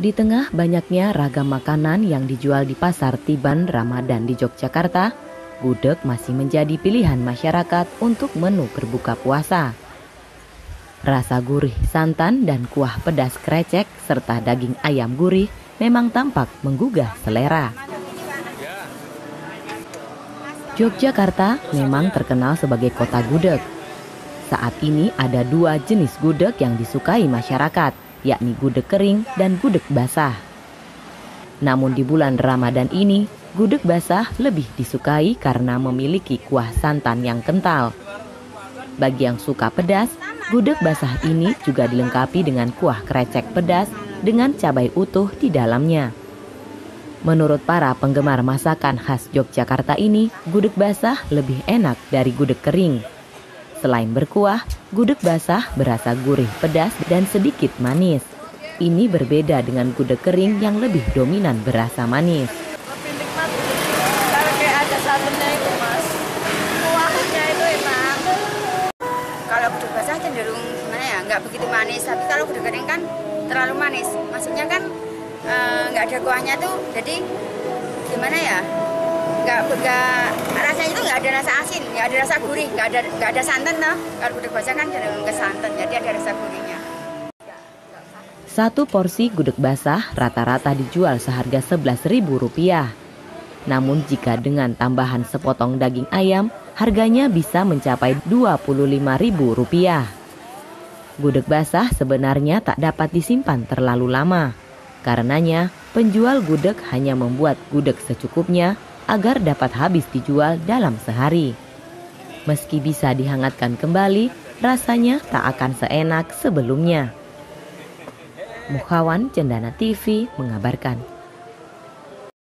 Di tengah banyaknya ragam makanan yang dijual di pasar Tiban Ramadan di Yogyakarta, gudeg masih menjadi pilihan masyarakat untuk menu berbuka puasa. Rasa gurih santan dan kuah pedas krecek serta daging ayam gurih memang tampak menggugah selera. Yogyakarta memang terkenal sebagai kota gudeg. Saat ini ada dua jenis gudeg yang disukai masyarakat, yakni gudeg kering dan gudeg basah. Namun di bulan Ramadan ini, gudeg basah lebih disukai karena memiliki kuah santan yang kental. Bagi yang suka pedas, gudeg basah ini juga dilengkapi dengan kuah krecek pedas dengan cabai utuh di dalamnya. Menurut para penggemar masakan khas Yogyakarta ini, gudeg basah lebih enak dari gudeg kering. Selain berkuah, gudeg basah berasa gurih, pedas, dan sedikit manis. Ini berbeda dengan gudeg kering yang lebih dominan berasa manis. Lebih nikmat kalau kayak itu enak. Kalau gudeg basah cenderung gimana ya, nggak begitu manis. Tapi kalau gudeg kering kan terlalu manis. Maksudnya kan eh, nggak ada kuahnya tuh, jadi gimana ya? Nggak, nggak rasanya itu nggak ada rasa asin, nggak ada rasa gurih, nggak ada nggak ada santan loh. Kalau gudeg basah kan cenderung ke santan, jadi ada rasa gurihnya. Satu porsi gudeg basah rata-rata dijual seharga Rp11.000. Namun jika dengan tambahan sepotong daging ayam, harganya bisa mencapai Rp25.000. Gudeg basah sebenarnya tak dapat disimpan terlalu lama. Karenanya, penjual gudeg hanya membuat gudeg secukupnya agar dapat habis dijual dalam sehari. Meski bisa dihangatkan kembali, rasanya tak akan seenak sebelumnya. Mukhawan Cendana TV mengabarkan.